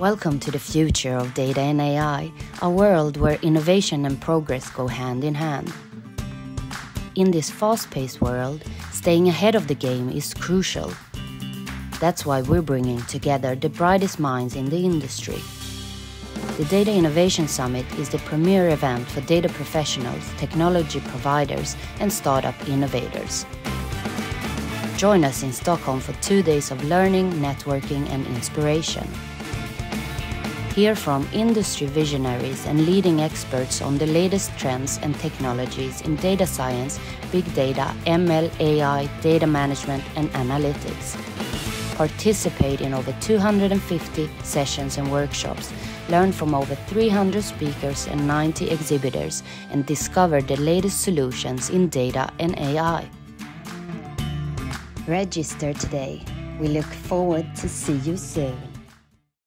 Welcome to the future of data and AI, a world where innovation and progress go hand in hand. In this fast paced world, staying ahead of the game is crucial. That's why we're bringing together the brightest minds in the industry. The Data Innovation Summit is the premier event for data professionals, technology providers, and startup innovators. Join us in Stockholm for two days of learning, networking, and inspiration. Hear from industry visionaries and leading experts on the latest trends and technologies in data science, big data, ML, AI, data management, and analytics. Participate in over 250 sessions and workshops, learn from over 300 speakers and 90 exhibitors, and discover the latest solutions in data and AI. Register today. We look forward to see you soon.